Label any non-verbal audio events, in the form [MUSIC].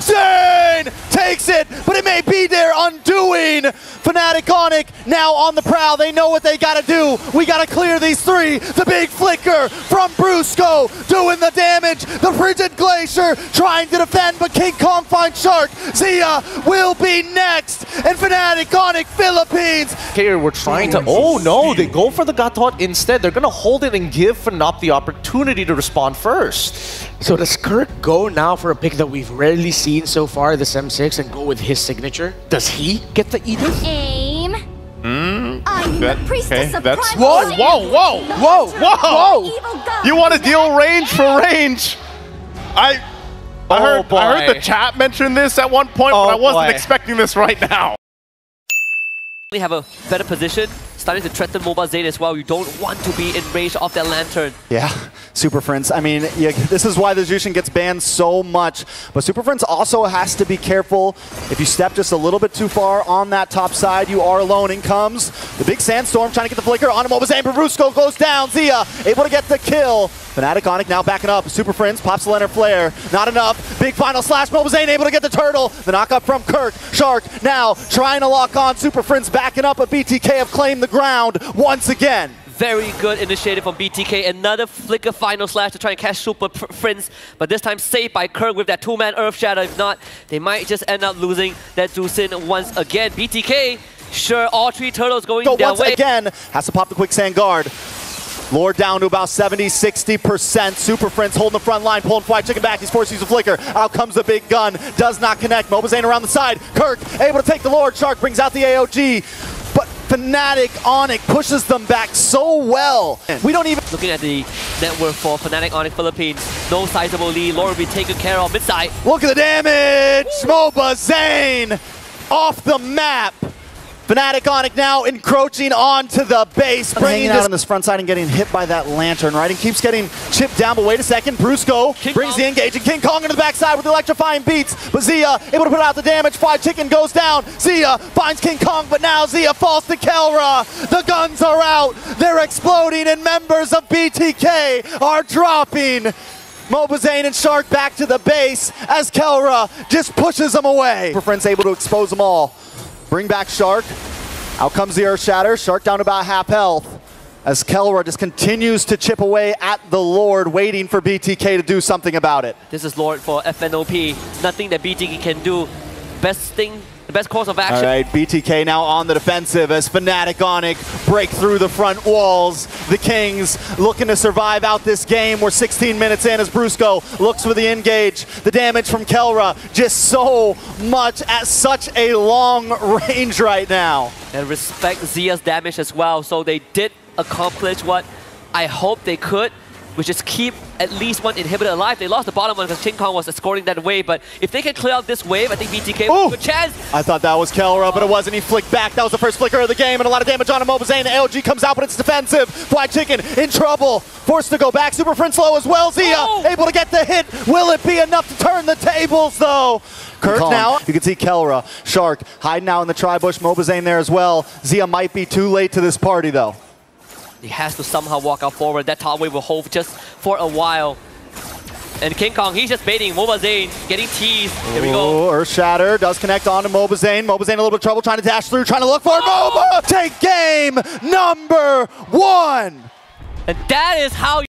Zane takes it, but it may be their undoing. Fnatic Onic now on the prowl. They know what they gotta do. We gotta clear these three. The big flicker from Brusko doing the damage. The Frigid Glacier trying to defend, but King Kong finds Shark. Zia will be next. And Fnatic Onic Philippines. Here we're trying to. Oh no, they go for the Gatot instead. They're gonna hold it and give Fnop the opportunity to respond first. So does Kirk go now for a pick that we've rarely seen so far, this M6, and go with his signature? Does he get the Edith? Aim. Mm, I'm that, the priestess okay, that's primal whoa, sin. whoa, whoa, whoa, whoa! of the evil god. You want to deal range for range? I, I Oh, heard, I heard the chat mention this at one point, Oh, but I wasn't boy. expecting this right now. They have a better position, starting to threaten Mobazane as well. You don't want to be in range of that lantern. Yeah, Super Frince. I mean, yeah, this is why the Jushin gets banned so much. But Super Frince also has to be careful. If you step just a little bit too far on that top side, you are alone. In comes the big sandstorm, trying to get the flicker on him. Mobazane, Brusko goes down. Zia able to get the kill. Fnatic Onic now backing up. Super Frince pops the Leonard Flare. Not enough. Big final slash. Mobazane able to get the turtle. The knock up from Kirk. Shark now trying to lock on. Super Frince backing up, but BTK have claimed the ground once again. Very good initiative from BTK. Another flicker final slash to try and catch Super Frince, but this time saved by Kirk with that two-man Earth Shatter. If not, they might just end up losing that Zusin once again. BTK, sure, all three turtles going Go their once way. again. Has to pop the quicksand guard. Lord down to about 70, 60%. Super Frince holding the front line, pulling Fly Chicken back. He's forced to use a flicker. Out comes the big gun. Does not connect. Mobazane around the side. Kirk able to take the Lord. Shark brings out the AOG. Fnatic Onic pushes them back so well. We don't even... Looking at the network for Fnatic Onic Philippines, no sizable lead. Laura will be taken care of mid-side. Look at the damage! Mobazane off the map. Fnatic Onic now encroaching onto the base, bringing out on this front side and getting hit by that lantern, right? And keeps getting chipped down, but wait a second. Brusko King brings Kong. the engage, and King Kong into the backside with the electrifying beats. But Zia able to put out the damage. Fried Chicken goes down. Zia finds King Kong, but now Zia falls to Kelra. The guns are out. They're exploding, and members of BTK are dropping. Mobazane and Shark back to the base as Kelra just pushes them away. Friends able to expose them all. Bring back Shark. Out comes the Earth Shatter. Shark down about half health. As Kelra just continues to chip away at the Lord, waiting for BTK to do something about it. This is Lord for FNOP. Nothing that BTK can do. Best thing, the best course of action. right, BTK now on the defensive as Fnatic Onic break through the front walls. The Kings looking to survive out this game. We're 16 minutes in as Brusko looks for the engage. The damage from Kelra just so much at such a long [LAUGHS] range right now. And respect Zia's damage as well. So they did accomplish what I hope they could, which is keep at least one inhibitor alive. They lost the bottom one because King Kong was escorting that wave, but if they can clear out this wave, I think BTK will Ooh. have a good chance. I thought that was Kelra, but it wasn't. He flicked back. That was the first flicker of the game, and a lot of damage on him. Mobazane, the LG comes out, but it's defensive. Fly Chicken in trouble. Forced to go back. Super Frince low as well. Zia Oh. able to get the hit. Will it be enough to turn the tables, though? Kirk Calm. now. You can see Kelra, Shark, hiding out in the tri-bush. Mobazane there as well. Zia might be too late to this party, though. He has to somehow walk out forward. That top wave will hold just for a while. And King Kong, he's just baiting Mobazane, getting teased. Here we go. Ooh, Earth Shatter does connect on to Mobazane. Mobazane a little bit of trouble trying to dash through, trying to look for Oh! Moba. Take game number one. And that is how